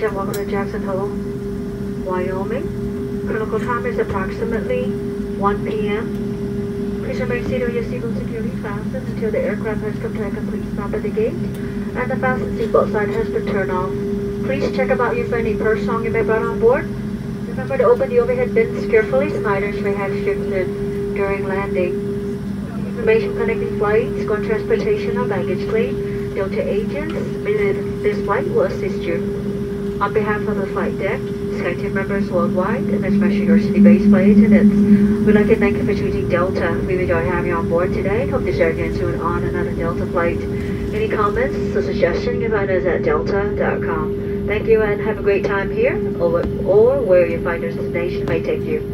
welcome to Jackson Hole, Wyoming. Critical time is approximately 1 p.m. Please remain seated with your seatbelt securely fastened until the aircraft has come to a complete stop at the gate and the fasten seatbelt sign has been turned off. Please check about your friendly purse song you may brought on board. Remember to open the overhead bins carefully. Items may have shifted during landing. Information connecting flights, going transportation or baggage claim. Delta agents with this flight will assist you. On behalf of the flight deck, SkyTeam members worldwide, and especially your city-based flight attendants, we'd like to thank you for choosing Delta. We enjoy having you on board today. Hope to share again soon on another Delta flight. Any comments or suggestions, you find us at delta.com. Thank you and have a great time here or, or where your flight destination may take you.